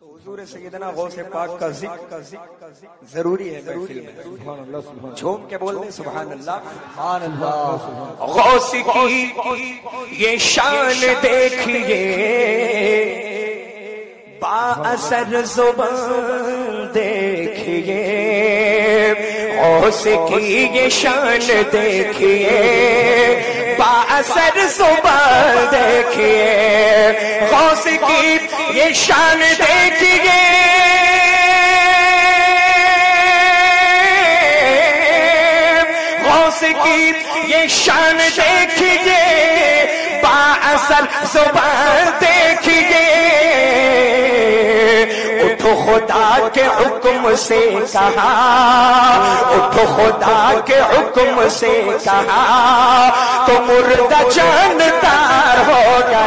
تو حضور سیدنا غوث پاک کا ذکر ضروری ہے محفل میں۔ جھوم کے بول دیں سبحان اللہ۔ سبحان اللہ۔ غوث کی یہ شان دیکھیے۔ با اثر زبان دیکھیے۔ غوث کی یہ شان دیکھیے۔ با اثر زبان دیکھیے۔ غوث کی، یہ شان دیکھیے۔ غوث کی، یہ شان دیکھیے۔ با اثر زبان دیکھیے۔ اٹھو خدا کے حکم سے کہا۔ اٹھو خدا کے حکم سے کہا۔ تو مردہ جاندار ہو گیا۔